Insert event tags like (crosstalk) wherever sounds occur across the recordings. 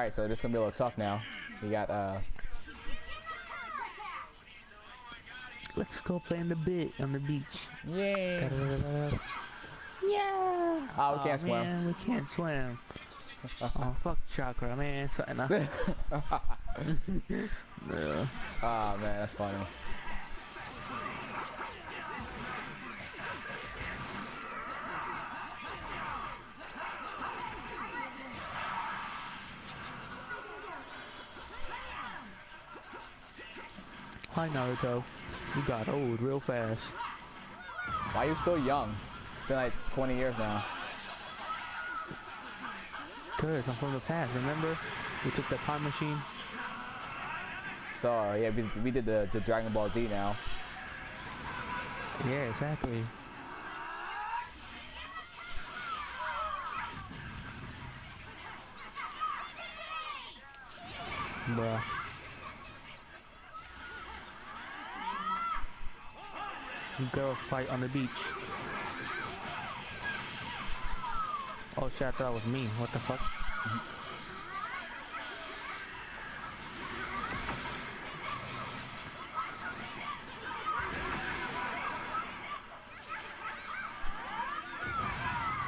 Alright, so this is gonna be a little tough now. We got, uh... Let's go play in the bit on the beach. Yay! (laughs) Yeah. Oh, we can't swim. Man, we can't swim. oh (laughs) fuck chakra, man. So, (laughs) nah. yeah. Ah man, that's funny. Hi Naruto. You got old real fast. Why are you still young? It's Been like 20 years now. Cause I'm from the past, remember? We took the time machine. So yeah, we, we did the, the Dragon Ball Z now. Yeah, exactly. Bruh. Girl fight on the beach. Oh shit, I thought that was me. What the fuck?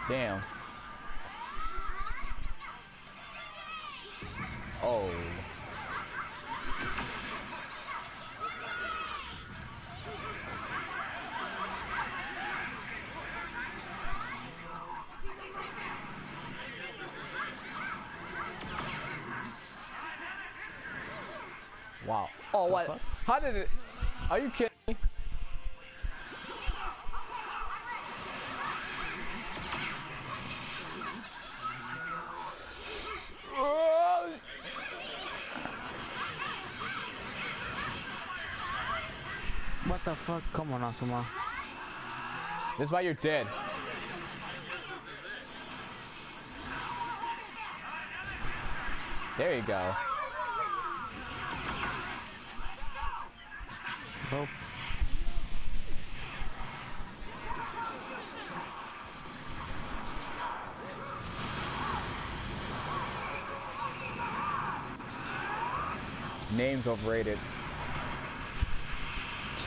Damn. Oh. Oh, what? How did it? Are you kidding me? What the fuck? Come on, Asuma. This is why you're dead. There you go. Oh. Name's overrated.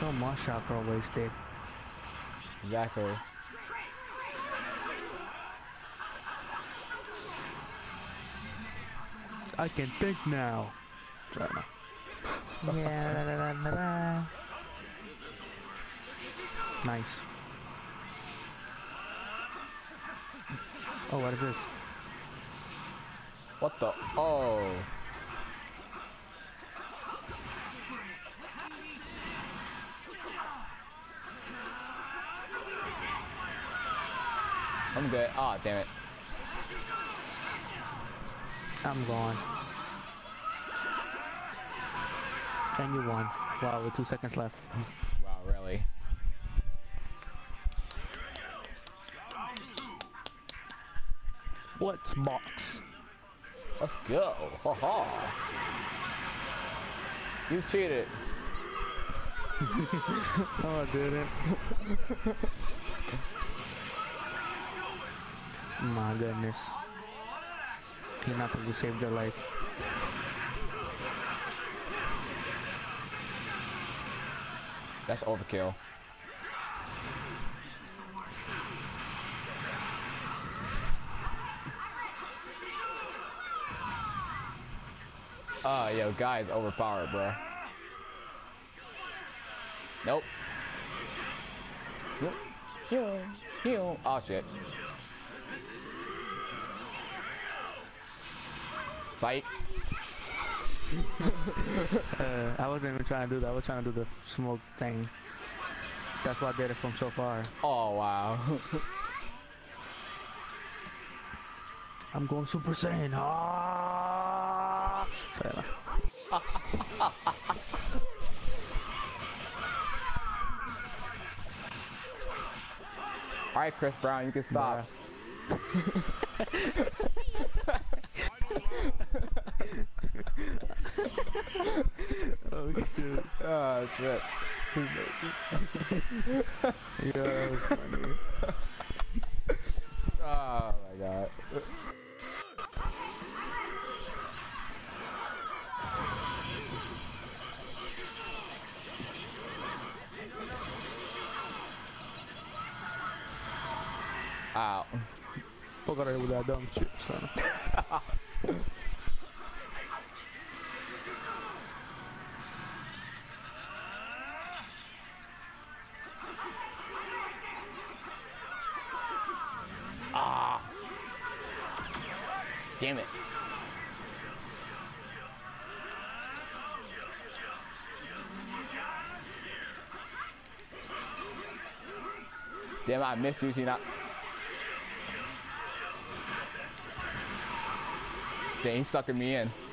So much chakra wasted. Exactly. I can think now. Drama. yeah, la, la, la, la, la. Nice. Oh, what is this? What the? Oh. I'm good. Ah, damn it. I'm gone. And you won. Wow, with two seconds left. (laughs) Wow, really? What's box? Let's go. Ha ha. You cheated. (laughs) Oh, I didn't. (laughs) My goodness. You're not to save their life. That's overkill. Oh, yo, guy's overpowered, bro. Nope. Nope. Heal. Heal. Oh, shit. Fight. (laughs) Uh, I wasn't even trying to do that. I was trying to do the smoke thing. That's why I did it from so far. Oh, wow. (laughs) I'm going Super Saiyan. Ah! Sorry. (laughs) Alright, Chris Brown, you can stop. oh shit. Ah, oh, shit. yeah, that was funny. (laughs) oh my god. Ow. Pô, cara, eu vou dar um? I missed you, Tina. Dang, sucking me in.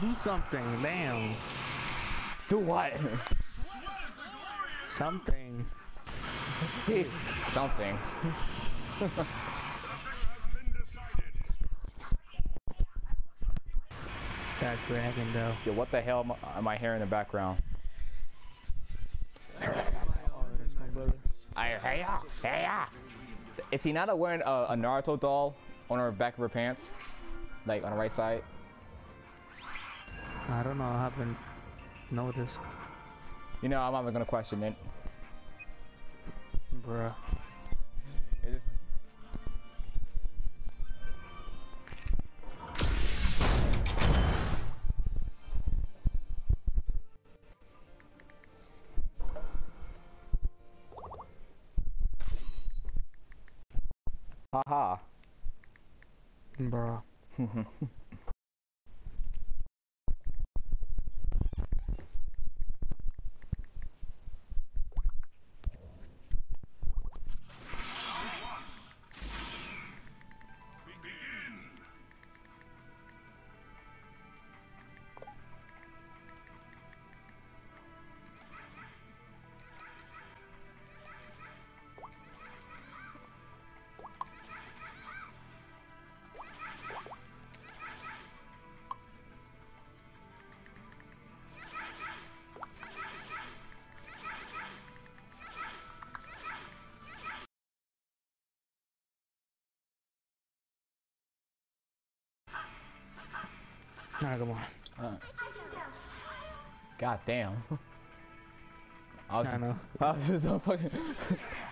To do something. Damn. Do what? Something. Something. That dragon though. Yo, what the hell am I- am I hearing in the background? I hey ya, hey ya. Is he not wearing a, a Naruto doll on her back of her pants? Like on the right side? I don't know. I haven't noticed. You know, I'm not gonna question it. Bruh. It is- Haha. Bruh. (laughs) Alright, come on. Uh, God damn. (laughs) I was I know. I was just (laughs) so fucking. (laughs)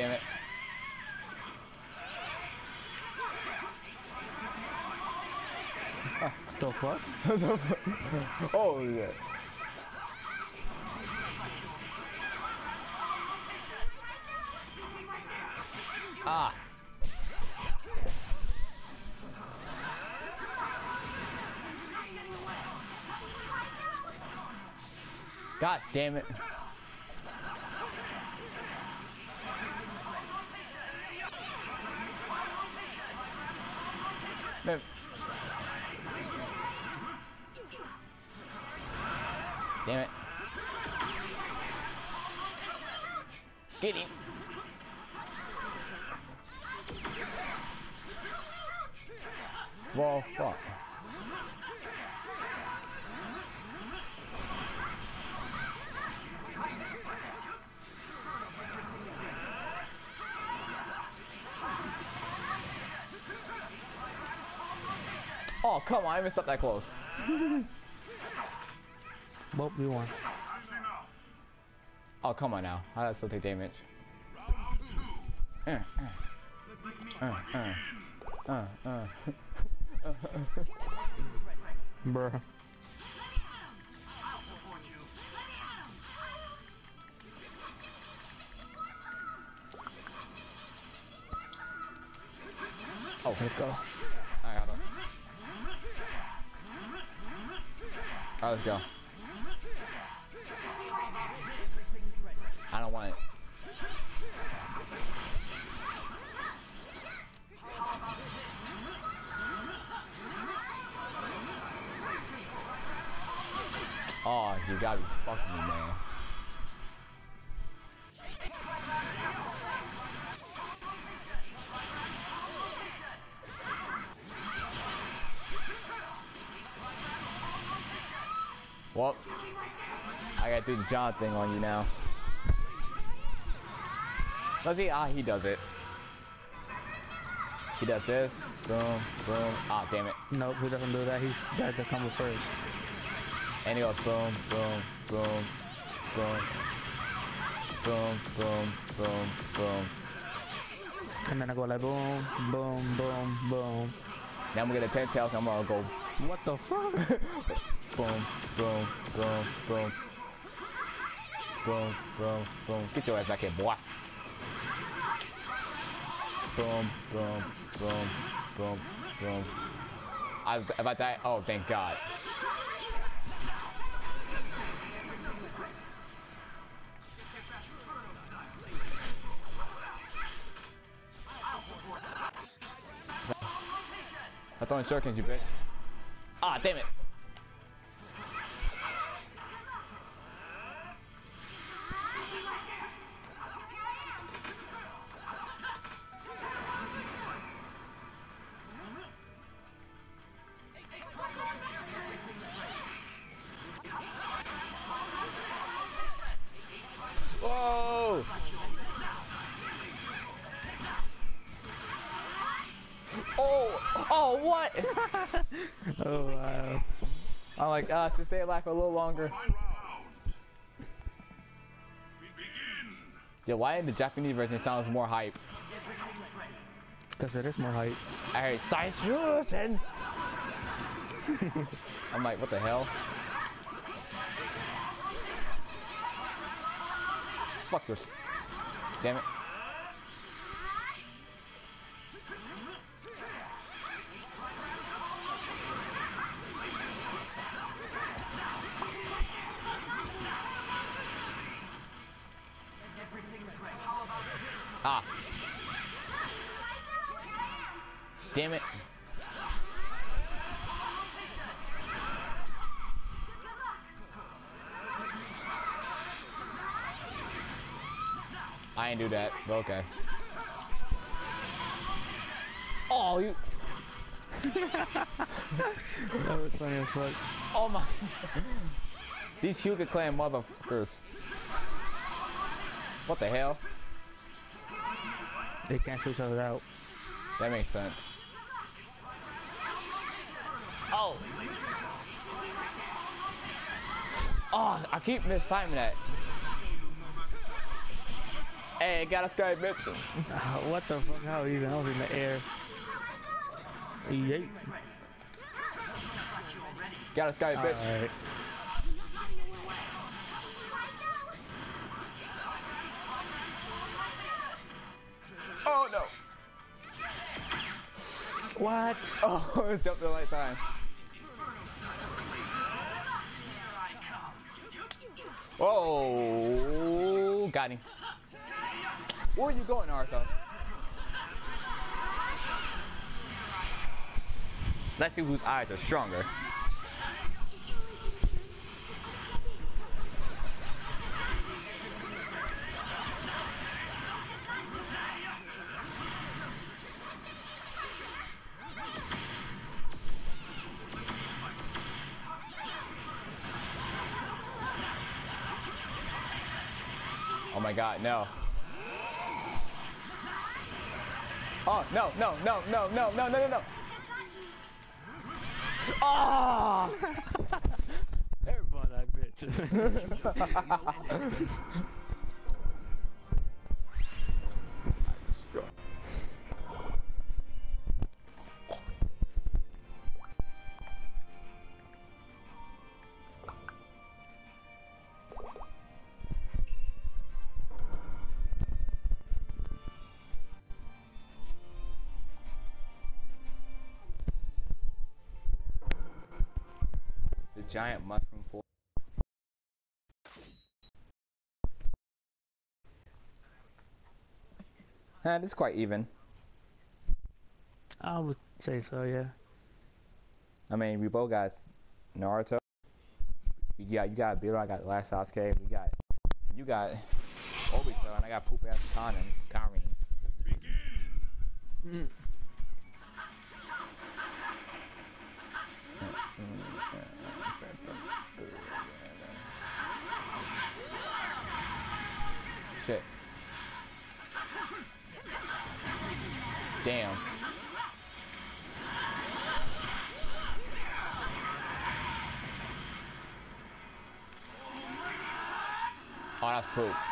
Damn it. The fuck? (laughs) oh yeah. Ah. God damn it. Well, fuck. Oh, come on, I missed up that close. (laughs) Well, we won. Oh, come on now. I does that still take damage? Uh, uh, uh, uh, uh, uh. (laughs) (laughs) Bruh. Oh, Let's go. I got him. Alright, let's go. You gotta be fucking me, man. Well, I gotta do the John thing on you now. Does he? Ah, he does it. He does this. Boom, boom. Ah, damn it. Nope, he doesn't do that. He's got the combo first. And he goes boom, boom, boom, boom, boom, boom, boom, boom. And then I go like boom, boom, boom, boom. Now I'm gonna get a 10 tails, I'm gonna go What the fuck? boom, boom, boom, boom. Boom, boom, boom. Get your ass back here, boy. Boom, boom, boom, boom, boom. I, if I die, oh, thank God. I'm throwing shurikens, you bitch. Ah, damn it. To stay alive for a little longer. Yeah, why in the Japanese version it sounds more hype? Because it is more hype. I heard Taishusen! (laughs) I'm like, what the hell? Fuck this. Damn it. I ain't do that, but okay. Oh, you. (laughs) That was funny as fuck. Oh my. (laughs) These Hyuga clan motherfuckers. What the hell? They cancel each other out. That makes sense. Oh. Oh, I keep mistiming that. Hey, got us guy bitching. Ah, what the fuck? How even? I was in the air. Yeet. Got us guy bitch. Alright. Oh no. What? (laughs) Oh, it jumped the right time. Whoa, got him. Where are you going, Arthur? Let's see whose eyes are stronger. Oh my god, no. Oh, no, no, no, no, no, no, no, no, no. Oh! Ah! (laughs) Everybody that bitch. (laughs) (laughs) giant mushroom for Eh, this is quite even. I would say so, yeah. I mean, we both got Naruto. You got you got Beetle, I got Last Sasuke, we got you got Obito, and I got poop ass Kanin, Karin. Shit. Damn. Oh, that's poop.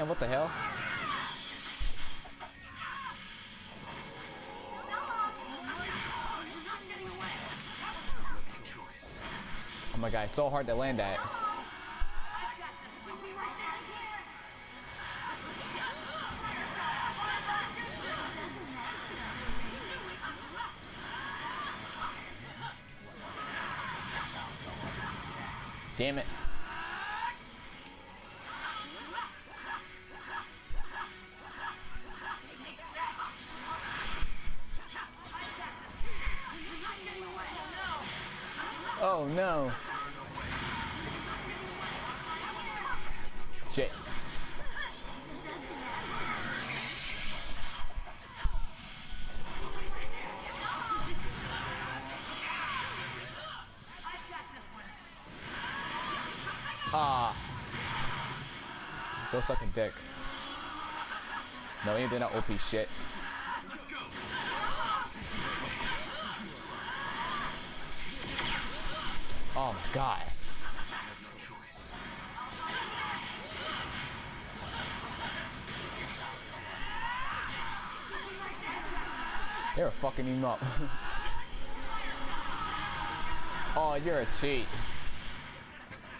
Damn, what the hell? Oh my god, so hard to land at. Damn it. Go sucking dick. No, he did not OP shit. Oh my god. They were fucking him up. (laughs) oh, you're a cheat.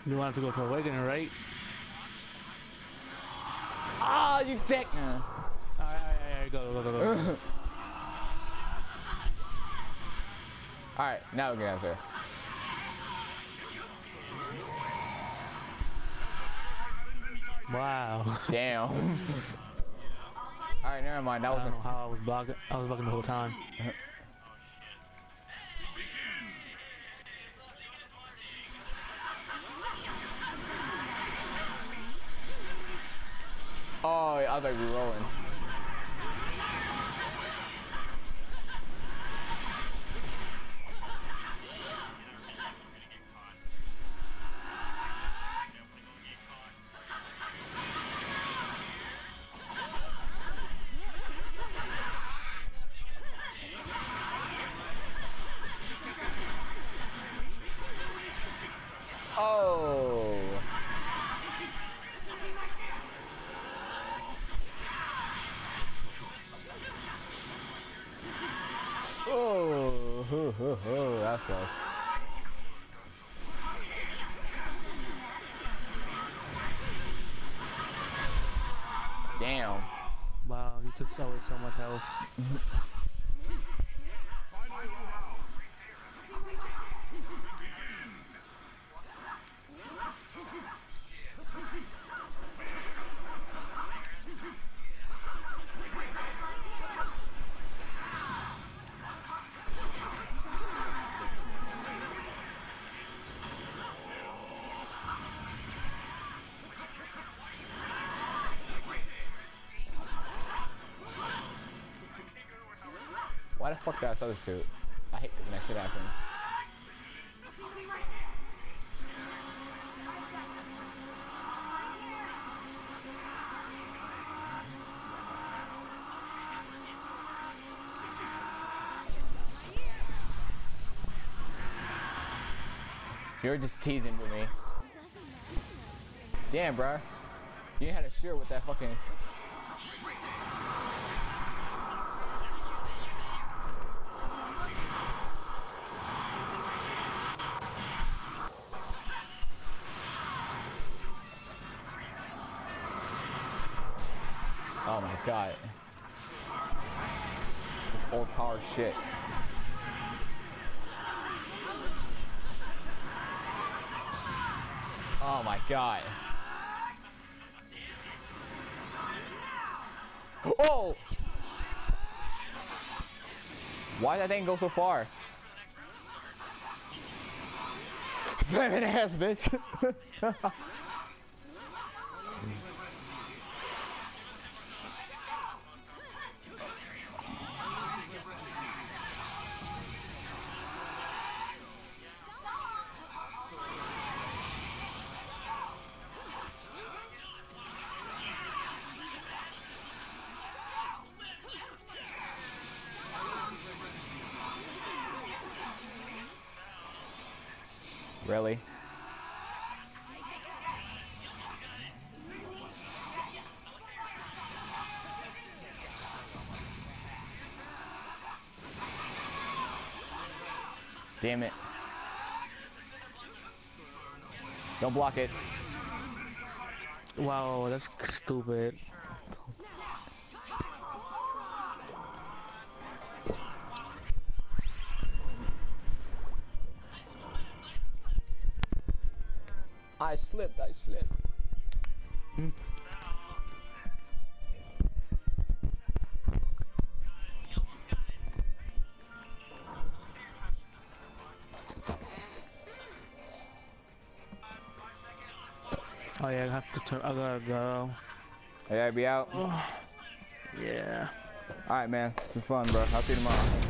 You want to go to Awakening, right? Ah, you dick. Uh. Alright, alright, alright, go, go, go, go. go. Alright, now we're getting out there. wow. Damn. (laughs) Alright, never mind. That I don't know was how I was blocking. I was blocking the whole time. (laughs) other be rolling. Ho, ho, that's close. Damn. Wow, you took away so much health. (laughs) The fuck did I substitute? I hate when that shit happen. You're just teasing with me. Damn, bro. You had a shirt with that fucking. Why did that go so far? (laughs) Spamming ass, bitch. (laughs) really? Damn it. Don't block it. Wow, that's stupid. I slipped, I slipped. Oh yeah, I have to turn. I gotta go. I gotta be out. (sighs) yeah. Alright, man. It's been fun, bro. I'll see you tomorrow.